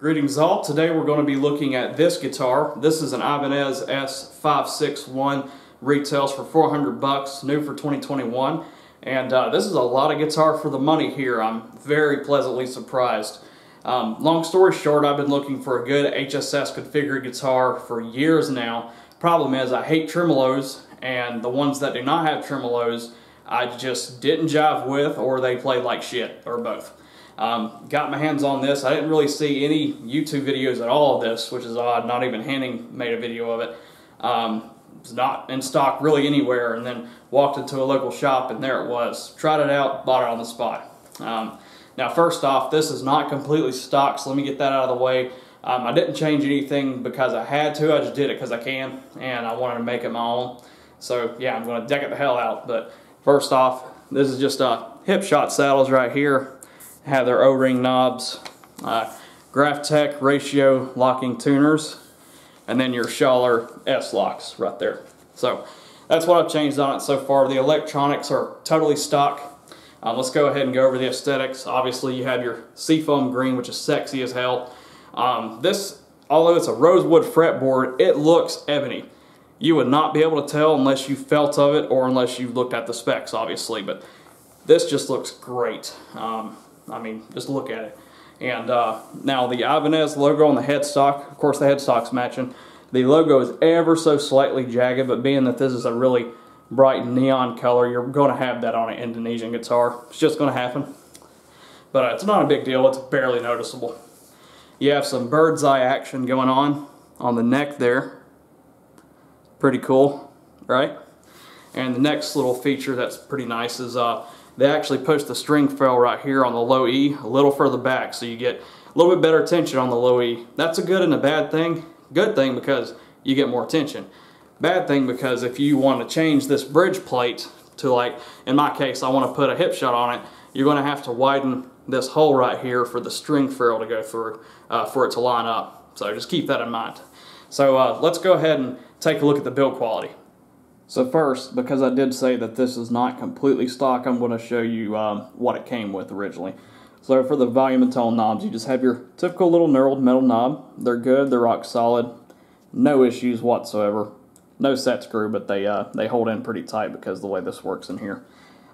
Greetings all. Today we're going to be looking at this guitar. This is an Ibanez S561. Retails for 400 bucks, new for 2021. And uh, this is a lot of guitar for the money here. I'm very pleasantly surprised. Um, long story short, I've been looking for a good HSS configured guitar for years now. Problem is I hate tremolos and the ones that do not have tremolos I just didn't jive with or they played like shit or both. Um, got my hands on this. I didn't really see any YouTube videos at all of this, which is odd. Not even Henning made a video of it. Um, it's not in stock really anywhere. And then walked into a local shop and there it was. Tried it out, bought it on the spot. Um, now first off, this is not completely stock, so let me get that out of the way. Um, I didn't change anything because I had to. I just did it because I can, and I wanted to make it my own. So yeah, I'm going to deck it the hell out. But first off, this is just uh, Hipshot saddles right here have their O-ring knobs, uh, Graphtec ratio locking tuners, and then your Schaller S-locks right there. So that's what I've changed on it so far. The electronics are totally stock. Um, let's go ahead and go over the aesthetics. Obviously you have your seafoam green, which is sexy as hell. Um, this, although it's a rosewood fretboard, it looks ebony. You would not be able to tell unless you felt of it or unless you looked at the specs, obviously. But this just looks great. Um, I mean, just look at it. And uh, now the Ibanez logo on the headstock, of course the headstock's matching. The logo is ever so slightly jagged, but being that this is a really bright neon color, you're going to have that on an Indonesian guitar. It's just going to happen. But uh, it's not a big deal, it's barely noticeable. You have some bird's eye action going on on the neck there. Pretty cool, right? And the next little feature that's pretty nice is uh, they actually push the string fill right here on the low E a little further back so you get a little bit better tension on the low E. That's a good and a bad thing. Good thing because you get more tension. Bad thing because if you want to change this bridge plate to like, in my case, I want to put a Hipshot on it, you're going to have to widen this hole right here for the string fill to go through uh, for it to line up. So just keep that in mind. So uh, let's go ahead and take a look at the build quality. So first, because I did say that this is not completely stock, I'm going to show you um, what it came with originally. So for the volume and tone knobs, you just have your typical little knurled metal knob. They're good, they're rock solid, no issues whatsoever. No set screw, but they uh, they hold in pretty tight because the way this works in here.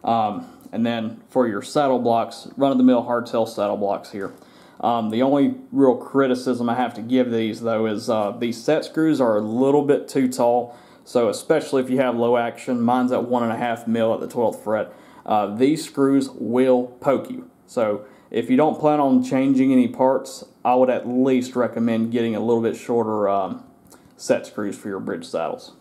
Um, and then for your saddle blocks, run-of-the-mill hardtail saddle blocks here. Um, the only real criticism I have to give these though is uh, these set screws are a little bit too tall so especially if you have low action, mine's at one and a half mil at the 12th fret, uh, these screws will poke you. So if you don't plan on changing any parts, I would at least recommend getting a little bit shorter um, set screws for your bridge saddles.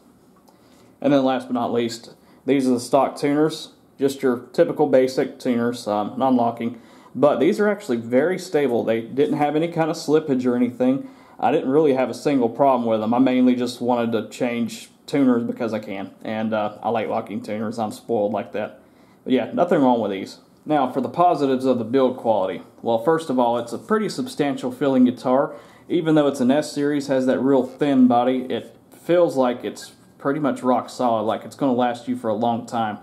And then last but not least, these are the stock tuners, just your typical basic tuners, um, non-locking. But these are actually very stable. They didn't have any kind of slippage or anything. I didn't really have a single problem with them. I mainly just wanted to change tuners because I can, and uh, I like locking tuners. I'm spoiled like that. But yeah, nothing wrong with these. Now, for the positives of the build quality. Well, first of all, it's a pretty substantial feeling guitar. Even though it's an S-Series, has that real thin body, it feels like it's pretty much rock solid, like it's going to last you for a long time.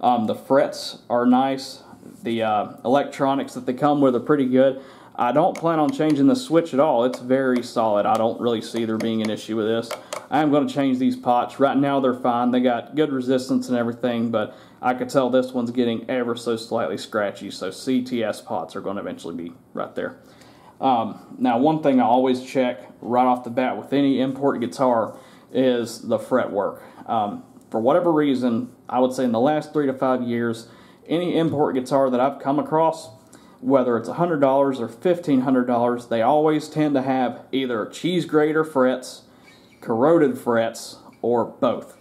Um, the frets are nice. The uh, electronics that they come with are pretty good. I don't plan on changing the switch at all. It's very solid. I don't really see there being an issue with this. I am going to change these pots. Right now they're fine. They got good resistance and everything, but I could tell this one's getting ever so slightly scratchy, so CTS pots are going to eventually be right there. Um, now, one thing I always check right off the bat with any import guitar is the fretwork. Um, for whatever reason, I would say in the last three to five years, any import guitar that I've come across whether it's $100 or $1,500, they always tend to have either cheese grater frets, corroded frets, or both.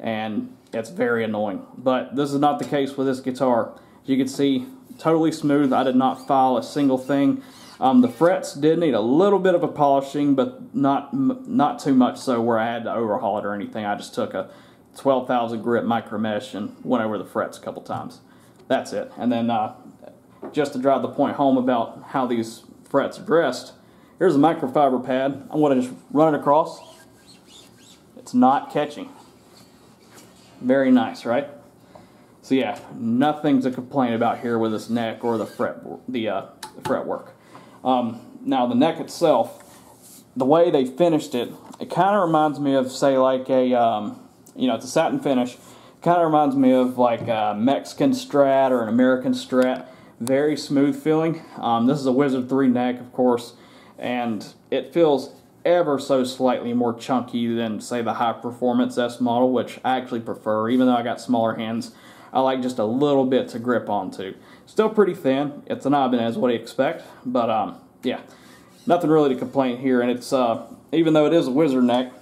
And it's very annoying. But this is not the case with this guitar. As you can see, totally smooth. I did not file a single thing. Um, the frets did need a little bit of a polishing, but not not too much so where I had to overhaul it or anything. I just took a 12,000 grit micro mesh and went over the frets a couple times. That's it. And then uh, just to drive the point home about how these frets are dressed, here's a microfiber pad. I'm going to just run it across. It's not catching. Very nice, right? So yeah, nothing to complain about here with this neck or the fret the, uh, the fretwork. Um, Now the neck itself, the way they finished it, it kind of reminds me of say like a, um, you know, it's a satin finish. Kind of reminds me of like a Mexican Strat or an American Strat. Very smooth feeling. Um, this is a Wizard 3 neck, of course, and it feels ever so slightly more chunky than say the high performance S model, which I actually prefer, even though I got smaller hands. I like just a little bit to grip onto. Still pretty thin. It's an Ibanez, what do you expect? But um, yeah, nothing really to complain here. And it's uh, even though it is a wizard neck,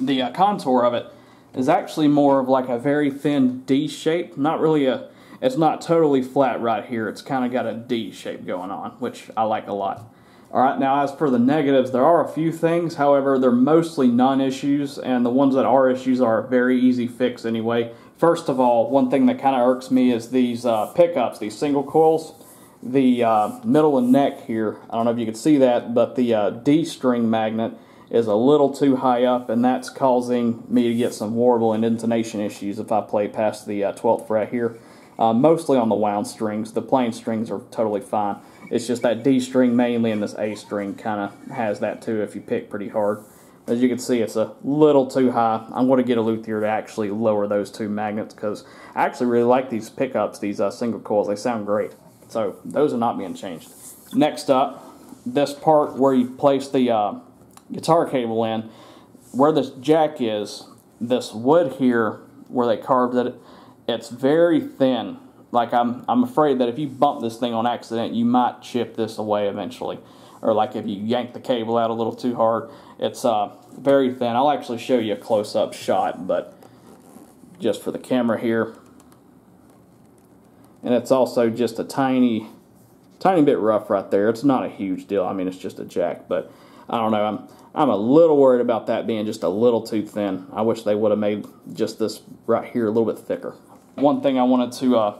the uh, contour of it is actually more of like a very thin D shape. Not really a, it's not totally flat right here. It's kind of got a D shape going on, which I like a lot. All right, now as for the negatives, there are a few things. However, they're mostly non-issues, and the ones that are issues are a very easy fix anyway. First of all, one thing that kind of irks me is these uh, pickups, these single coils. The uh, middle and neck here, I don't know if you can see that, but the uh, D-string magnet is a little too high up, and that's causing me to get some warble and intonation issues if I play past the 12th uh, fret here. Uh, mostly on the wound strings. The plain strings are totally fine. It's just that D string mainly and this A string kind of has that too if you pick pretty hard. As you can see, it's a little too high. I'm going to get a luthier to actually lower those two magnets because I actually really like these pickups, these uh, single coils. They sound great. So those are not being changed. Next up, this part where you place the uh, guitar cable in, where this jack is, this wood here where they carved it, it's very thin. Like I'm, I'm afraid that if you bump this thing on accident, you might chip this away eventually. Or like if you yank the cable out a little too hard, it's uh, very thin. I'll actually show you a close-up shot, but just for the camera here. And it's also just a tiny, tiny bit rough right there. It's not a huge deal. I mean, it's just a jack, but I don't know. I'm, I'm a little worried about that being just a little too thin. I wish they would have made just this right here a little bit thicker. One thing I wanted to uh,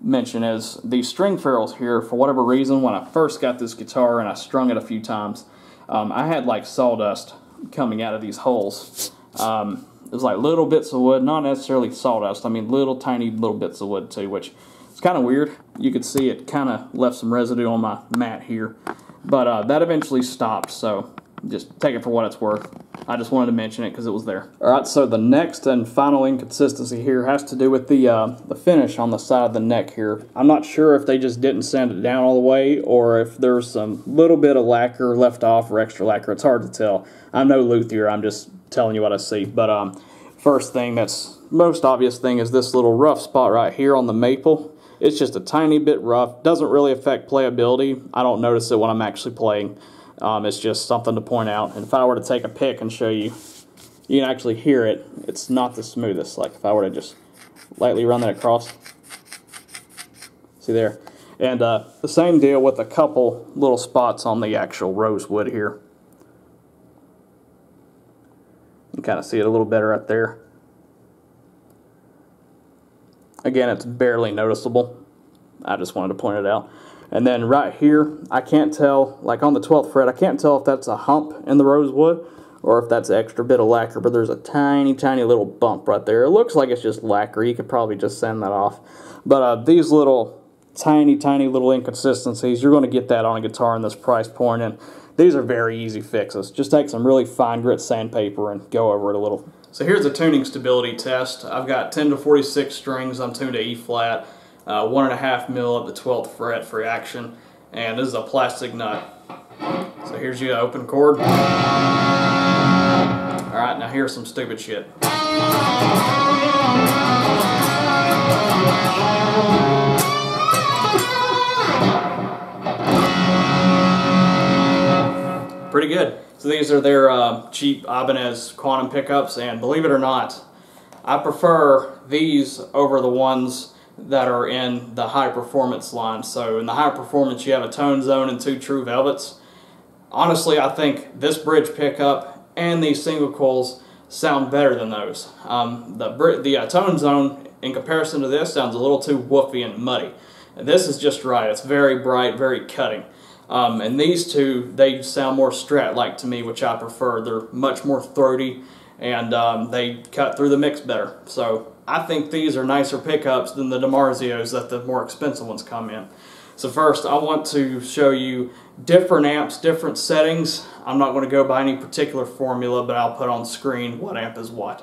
mention is these string ferrules here, for whatever reason, when I first got this guitar and I strung it a few times, um, I had like sawdust coming out of these holes. Um, it was like little bits of wood, not necessarily sawdust, I mean little tiny little bits of wood too, which is kind of weird. You could see it kind of left some residue on my mat here. But uh, that eventually stopped, so just take it for what it's worth. I just wanted to mention it because it was there. All right, so the next and final inconsistency here has to do with the uh, the finish on the side of the neck here. I'm not sure if they just didn't sand it down all the way or if there's some little bit of lacquer left off or extra lacquer. It's hard to tell. I'm no luthier. I'm just telling you what I see. But um, first thing that's most obvious thing is this little rough spot right here on the maple. It's just a tiny bit rough. Doesn't really affect playability. I don't notice it when I'm actually playing. Um, it's just something to point out. And if I were to take a pick and show you, you can actually hear it. It's not the smoothest. Like if I were to just lightly run that across. See there? And uh, the same deal with a couple little spots on the actual rosewood here. You can kind of see it a little better up there. Again, it's barely noticeable. I just wanted to point it out. And then right here, I can't tell, like on the 12th fret, I can't tell if that's a hump in the rosewood or if that's extra bit of lacquer, but there's a tiny, tiny little bump right there. It looks like it's just lacquer. You could probably just sand that off. But uh, these little tiny, tiny little inconsistencies, you're going to get that on a guitar in this price point, and these are very easy fixes. Just take some really fine grit sandpaper and go over it a little. So here's a tuning stability test. I've got 10 to 46 strings. I'm tuned to E flat uh, one and a half mil at the 12th fret for action. And this is a plastic nut. So here's your open chord. Alright now here's some stupid shit. Pretty good. So these are their uh, cheap Ibanez quantum pickups and believe it or not I prefer these over the ones that are in the high performance line. So in the high performance you have a tone zone and two true velvets. Honestly I think this bridge pickup and these single coils sound better than those. Um, the the uh, tone zone in comparison to this sounds a little too woofy and muddy. And this is just right. It's very bright, very cutting. Um, and these two, they sound more strat-like to me, which I prefer. They're much more throaty, and um, they cut through the mix better. So I think these are nicer pickups than the DiMarzios that the more expensive ones come in. So first I want to show you different amps, different settings. I'm not going to go by any particular formula, but I'll put on screen what amp is what.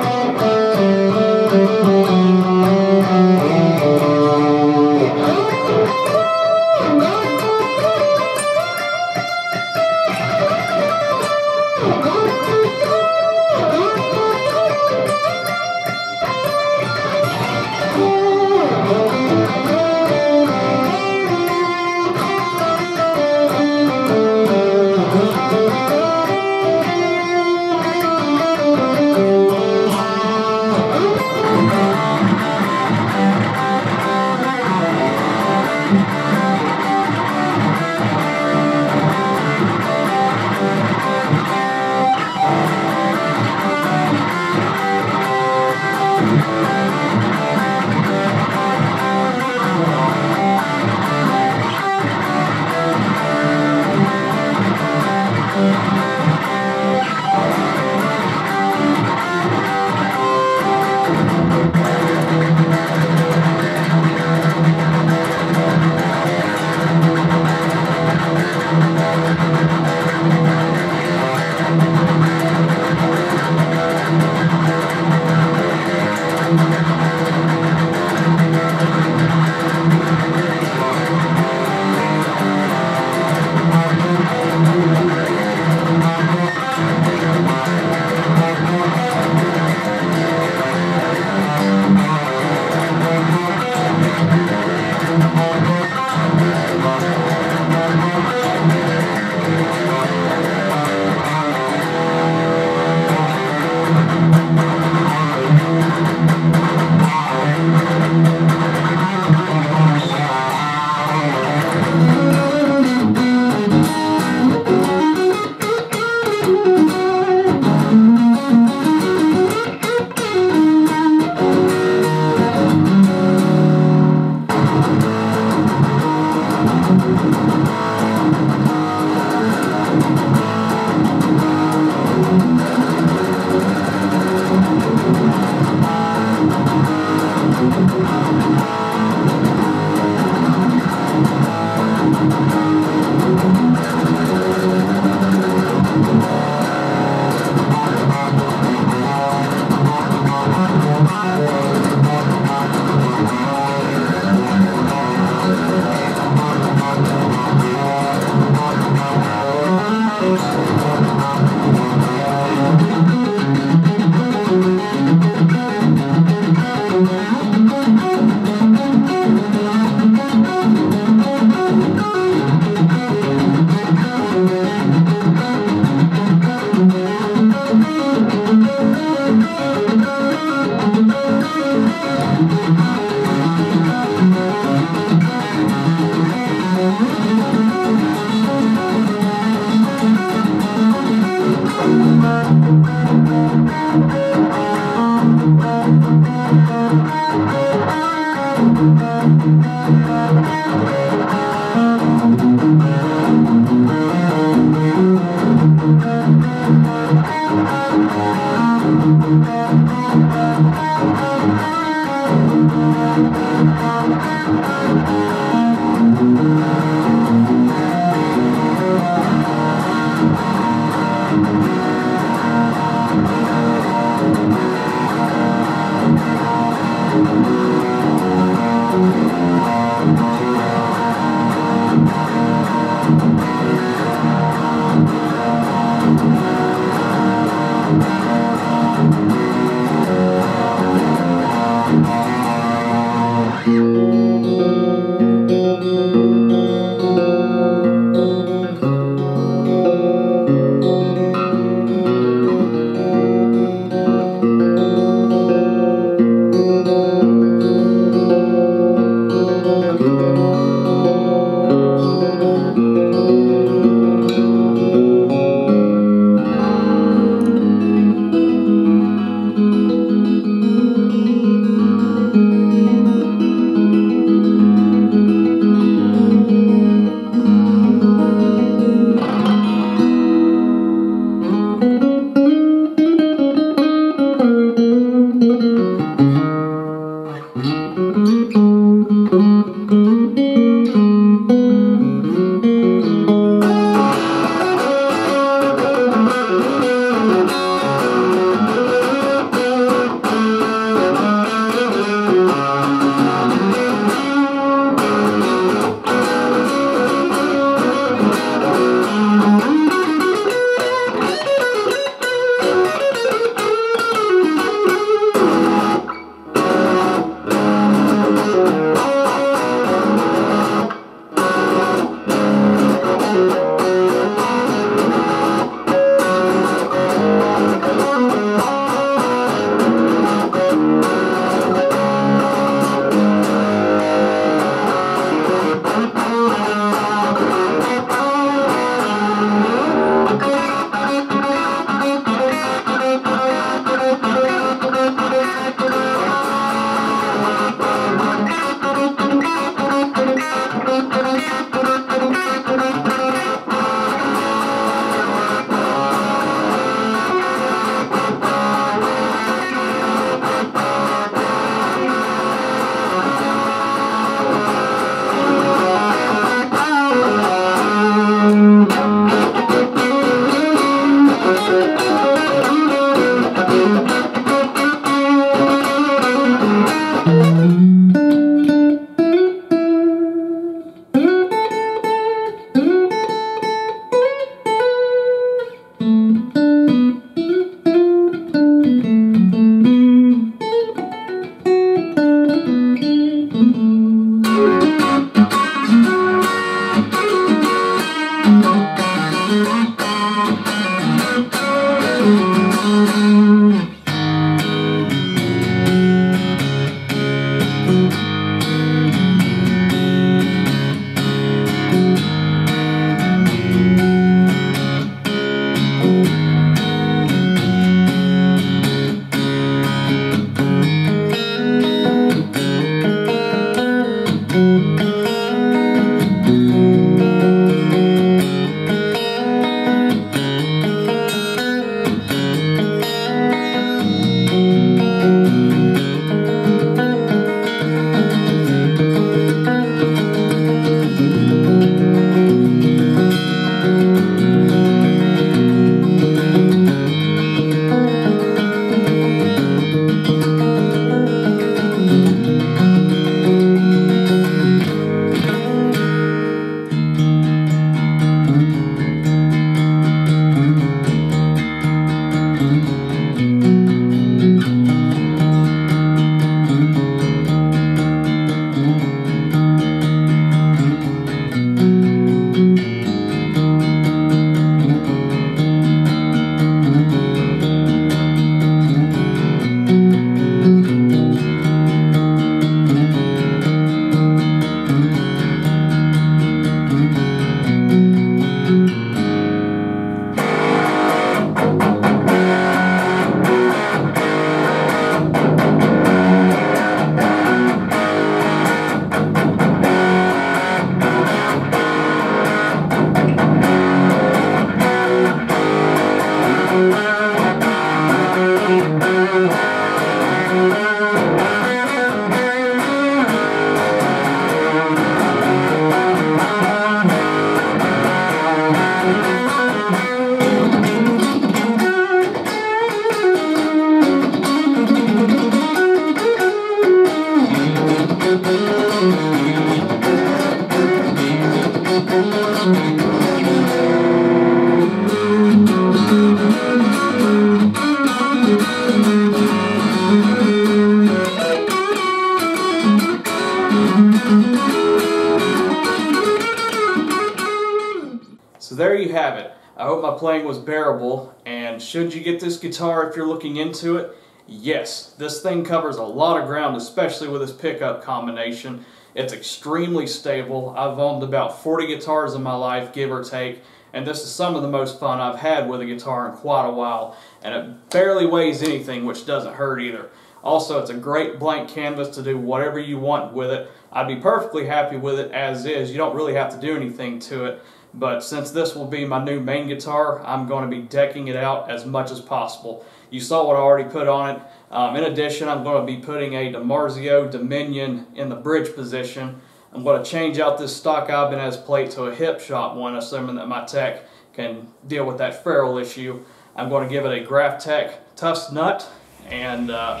Was bearable, and should you get this guitar if you're looking into it, yes, this thing covers a lot of ground, especially with this pickup combination. It's extremely stable. I've owned about 40 guitars in my life, give or take, and this is some of the most fun I've had with a guitar in quite a while, and it barely weighs anything, which doesn't hurt either. Also, it's a great blank canvas to do whatever you want with it. I'd be perfectly happy with it as is. You don't really have to do anything to it. But since this will be my new main guitar, I'm going to be decking it out as much as possible. You saw what I already put on it. Um, in addition, I'm going to be putting a DiMarzio Dominion in the bridge position. I'm going to change out this stock Ibanez plate to a Hipshot one, assuming that my tech can deal with that ferrule issue. I'm going to give it a Graphtec TUSQ nut, and uh,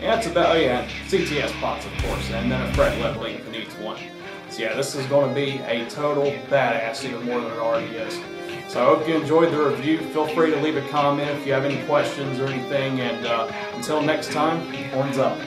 yeah, that's about, oh yeah, CTS pots, of course, and then a fret link in each one. So yeah, this is going to be a total badass, even more than it already is. So I hope you enjoyed the review. Feel free to leave a comment if you have any questions or anything. And uh, until next time, horns up.